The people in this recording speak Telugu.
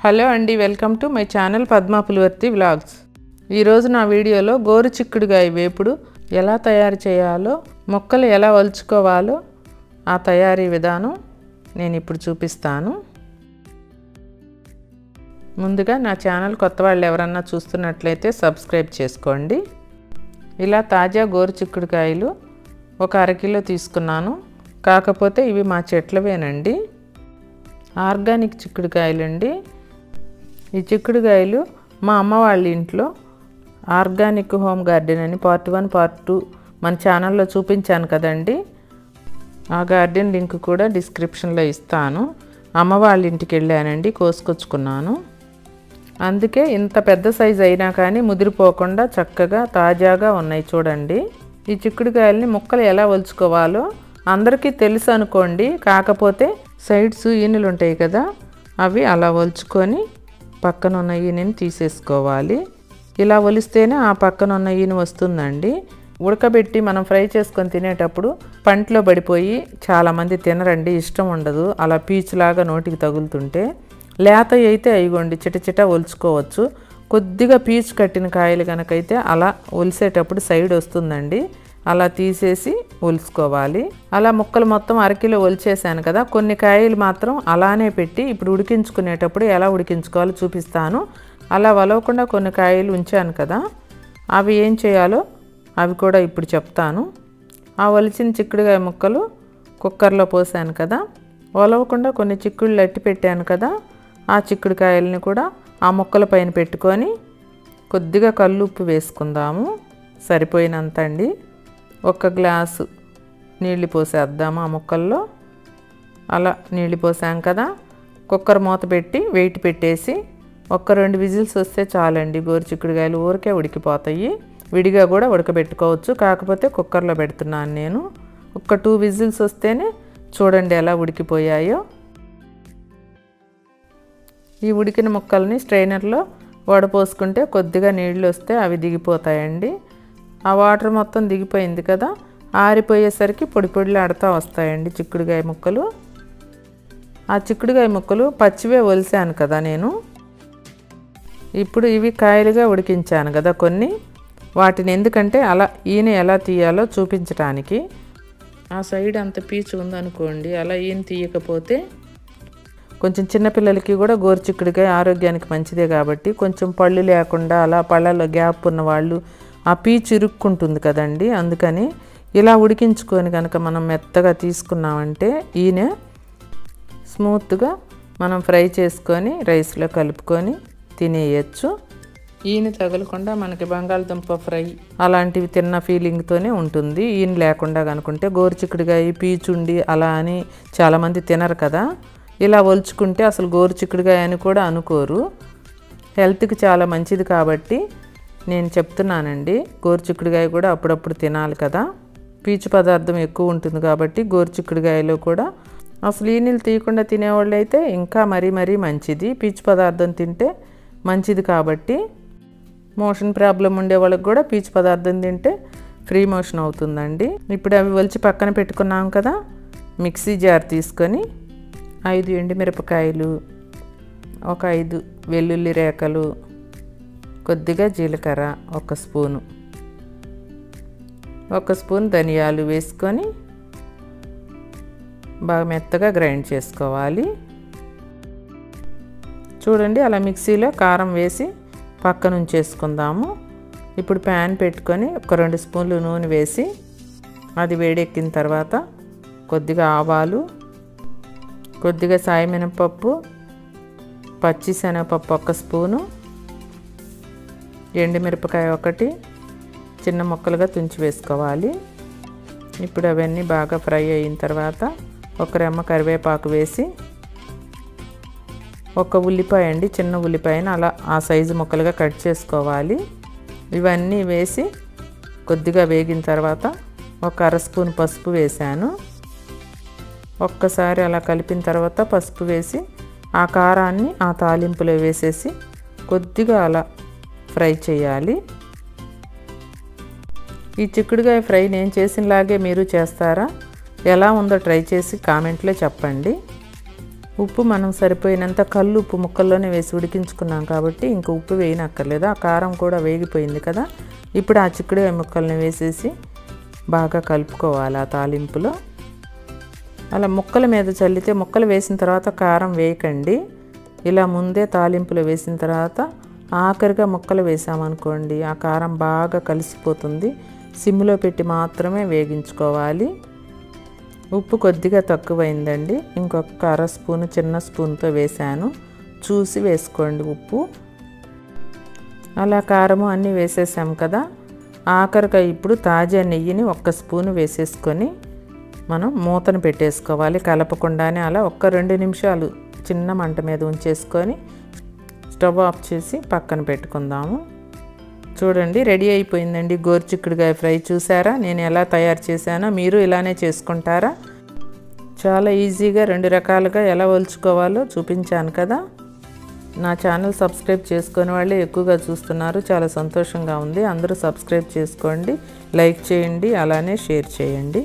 హలో అండి welcome to my channel Padma Pulivarthi vlogs. ఈరోజు నా వీడియోలో గోరు చిక్కుడుగాయ వేపుడు ఎలా తయారు చేయాలో మొక్కలు ఎలా వలుచుకోవాలో ఆ తయారీ విధానం నేను ఇప్పుడు చూపిస్తాను. ముందుగా నా ఛానల్ కొత్త వాళ్ళు ఎవరన్నా చూస్తున్నట్లయితే సబ్స్క్రైబ్ చేసుకోండి. ఇలా తాజా గోరు చిక్కుడుకాయలు ఒక అరకిలో తీసుకున్నాను. కాకపోతే ఇవి మా చెట్లవేనండి. ఆర్గానిక్ చిక్కుడుకాయలండి. ఈ చిక్కుడుకాయలు మా అమ్మ వాళ్ళ ఇంట్లో ఆర్గానిక్ హోమ్ గార్డెన్ అని పార్ట్ వన్ పార్ట్ టూ మన ఛానల్లో చూపించాను కదండి. ఆ గార్డెన్ లింక్ కూడా డిస్క్రిప్షన్లో ఇస్తాను. అమ్మ వాళ్ళ ఇంటికి వెళ్ళానండి కోసుకొచ్చుకున్నాను. అందుకే ఇంత పెద్ద సైజు అయినా కానీ ముదిరిపోకుండా చక్కగా తాజాగా ఉన్నాయి చూడండి. ఈ చిక్కుడుకాయల్ని ముక్కలు ఎలా ఒలుచుకోవాలో అందరికీ తెలుసు అనుకోండి. కాకపోతే సైడ్స్ ఈనులు ఉంటాయి కదా అవి అలా ఒలుచుకొని పక్కన ఉన్న ఈనిని తీసేసుకోవాలి. ఇలా ఒలిస్తేనే ఆ పక్కన ఉన్న ఈని వస్తుందండి. ఉడకబెట్టి మనం ఫ్రై చేసుకొని తినేటప్పుడు పంటలో పడిపోయి చాలామంది తినరండి ఇష్టం ఉండదు. అలా పీచులాగా నోటికి తగులుతుంటే లేత అయితే అయిగోండి చిటచిట ఒలుచుకోవచ్చు. కొద్దిగా పీచు కట్టిన కాయలు కనుకైతే అలా ఒలిసేటప్పుడు సైడ్ వస్తుందండి. అలా తీసేసి ఒలుచుకోవాలి అలా ముక్కలు మొత్తం అరకిలో ఒలిచేసాను కదా కొన్ని కాయలు మాత్రం అలానే పెట్టి ఇప్పుడు ఉడికించుకునేటప్పుడు ఎలా ఉడికించుకోవాలో చూపిస్తాను. అలా వలవకుండా కొన్ని కాయలు ఉంచాను కదా అవి ఏం చేయాలో అవి కూడా ఇప్పుడు చెప్తాను. ఆ ఒలిచిన చిక్కుడుగాయ ముక్కలు కుక్కర్లో పోసాను కదా ఒలవకుండా కొన్ని చిక్కుళ్ళు అట్టి పెట్టాను కదా ఆ చిక్కుడుకాయలని కూడా ఆ ముక్కల పైన పెట్టుకొని కొద్దిగా కల్లుప్పు వేసుకుందాము. సరిపోయినంత అండి ఒక గ్లాసు నీళ్ళు పోసేద్దాము ఆ ముక్కల్లో. అలా నీళ్ళు పోసాం కదా. కుక్కర్ మూత పెట్టి వెయిట్ పెట్టేసి ఒక్క రెండు విజిల్స్ వస్తే చాలండి. గోరు చిక్కుడుకాయలు ఊరికే ఉడికిపోతాయి. విడిగా కూడా ఉడకబెట్టుకోవచ్చు. కాకపోతే కుక్కర్లో పెడుతున్నాను నేను. ఒక్క టూ విజిల్స్ వస్తేనే చూడండి ఎలా ఉడికిపోయాయో. ఈ ఉడికిన ముక్కల్ని స్ట్రైనర్లో వడపోసుకుంటే కొద్దిగా నీళ్ళు వస్తే అవి దిగిపోతాయండి. ఆ వాటర్ మొత్తం దిగిపోయింది కదా ఆరిపోయేసరికి పొడి పొడిలాడుతూ వస్తాయండి చిక్కుడుకాయ ముక్కలు. ఆ చిక్కుడుకాయ ముక్కలు పచ్చివే ఒలిసాను కదా నేను. ఇప్పుడు ఇవి కాయలుగా ఉడికించాను కదా కొన్ని. వాటిని ఎందుకంటే అలా ఈయన ఎలా తీయాలో చూపించడానికి ఆ సైడ్ అంత పీచు ఉందనుకోండి అలా ఈయన తీయకపోతే కొంచెం చిన్నపిల్లలకి కూడా గోరుచిక్కుడికాయ ఆరోగ్యానికి మంచిదే కాబట్టి కొంచెం పళ్ళు లేకుండా అలా పళ్ళలో గ్యాప్ ఉన్న వాళ్ళు ఆ పీచు ఇరుక్కుంటుంది కదండి. అందుకని ఇలా ఉడికించుకొని కనుక మనం మెత్తగా తీసుకున్నామంటే ఈయన స్మూత్గా మనం ఫ్రై చేసుకొని రైస్లో కలుపుకొని తినేయచ్చు. ఈయన తగలకుండా మనకి బంగాళదుంప ఫ్రై అలాంటివి తిన్న ఫీలింగ్తోనే ఉంటుంది. ఈయన లేకుండా కనుకుంటే గోరుచిక్కుడుకాయ పీచుండి అలా అని చాలామంది తినరు కదా. ఇలా ఒలుచుకుంటే అసలు గోరుచిక్కుడుకాయ అని కూడా అనుకోరు. హెల్త్కి చాలా మంచిది కాబట్టి నేను చెప్తున్నానండి. గోరుచిక్కుడుగాయ కూడా అప్పుడప్పుడు తినాలి కదా. పీచు పదార్థం ఎక్కువ ఉంటుంది కాబట్టి గోరుచిక్కుడుగాయలో కూడా అసలు ఈ నీళ్ళు తీయకుండా తినేవాళ్ళు అయితే ఇంకా మరీ మరీ మంచిది. పీచు పదార్థం తింటే మంచిది కాబట్టి మోషన్ ప్రాబ్లం ఉండే వాళ్ళకి కూడా పీచు పదార్థం తింటే ఫ్రీ మోషన్ అవుతుందండి. ఇప్పుడు అవి వలిచి పక్కన పెట్టుకున్నాం కదా. మిక్సీ జార్ తీసుకొని ఐదు ఎండుమిరపకాయలు ఒక ఐదు వెల్లుల్లి రేకలు కొద్దిగా జీలకర్ర ఒక స్పూను. ఒక స్పూన్ ధనియాలు వేసుకొని బాగా మెత్తగా గ్రైండ్ చేసుకోవాలి. చూడండి అలా మిక్సీలో కారం వేసి పక్కన ఉంచేసుకుందాము. ఇప్పుడు ప్యాన్ పెట్టుకొని ఒక రెండు స్పూన్లు నూనె వేసి అది వేడెక్కిన తర్వాత కొద్దిగా ఆవాలు కొద్దిగా సాయి మినపప్పు పచ్చి శనగపప్పు ఒక స్పూను ఎండుమిరపకాయ ఒకటి చిన్న ముక్కలుగా తుంచి వేసుకోవాలి. ఇప్పుడు అవన్నీ బాగా ఫ్రై అయిన తర్వాత ఒక రెమ్మ కరివేపాకు వేసి ఒక ఉల్లిపాయ అండి చిన్న ఉల్లిపాయను అలా ఆ సైజు ముక్కలుగా కట్ చేసుకోవాలి. ఇవన్నీ వేసి కొద్దిగా వేగిన తర్వాత ఒక అర స్పూన్ పసుపు వేసాను ఒక్కసారి అలా కలిపిన తర్వాత పసుపు వేసి ఆ కారాన్ని ఆ తాలింపులో వేసేసి కొద్దిగా అలా ఫ్రై చేయాలి. ఈ చిక్కుడుకాయ ఫ్రై నేను చేసినలాగే మీరు చేస్తారా? ఎలా ఉందో ట్రై చేసి కామెంట్లో చెప్పండి. ఉప్పు మనం సరిపోయినంత కళ్ళు ఉప్పు ముక్కల్లోనే వేసి ఉడికించుకున్నాం కాబట్టి ఇంక ఉప్పు వేయనక్కర్లేదు. ఆ కారం కూడా వేగిపోయింది కదా. ఇప్పుడు ఆ చిక్కుడుకాయ ముక్కల్ని వేసేసి బాగా కలుపుకోవాలి ఆ తాలింపులో. అలా ముక్కల మీద చల్లితే ముక్కలు వేసిన తర్వాత కారం వేయకండి. ఇలా ముందే తాలింపులు వేసిన తర్వాత ఆఖరిగా ముక్కలు వేసామనుకోండి ఆ కారం బాగా కలిసిపోతుంది. సిమ్లో పెట్టి మాత్రమే వేగించుకోవాలి. ఉప్పు కొద్దిగా తక్కువైందండి. ఇంకొక అర స్పూన్ చిన్న స్పూన్తో వేసాను చూసి వేసుకోండి ఉప్పు. అలా కారము అన్నీ వేసేసాం కదా. ఆఖరిగా ఇప్పుడు తాజా నెయ్యిని ఒక్క స్పూను వేసేసుకొని మనం మూతను పెట్టేసుకోవాలి. కలపకుండానే అలా ఒక్క రెండు నిమిషాలు చిన్న మంట మీద ఉంచేసుకొని స్టవ్ ఆఫ్ చేసి పక్కన పెట్టుకుందాము. చూడండి రెడీ అయిపోయిందండి. గోరుచిక్కుడుగాయ ఫ్రై చూసారా? నేను ఎలా తయారు చేశానో మీరు ఇలానే చేసుకుంటారా? చాలా ఈజీగా రెండు రకాలుగా ఎలా ఒలుచుకోవాలో చూపించాను కదా. నా ఛానల్ సబ్స్క్రైబ్ చేసుకునే వాళ్ళే ఎక్కువగా చూస్తున్నారు. చాలా సంతోషంగా ఉంది. అందరూ సబ్స్క్రైబ్ చేసుకోండి లైక్ చేయండి అలానే షేర్ చేయండి.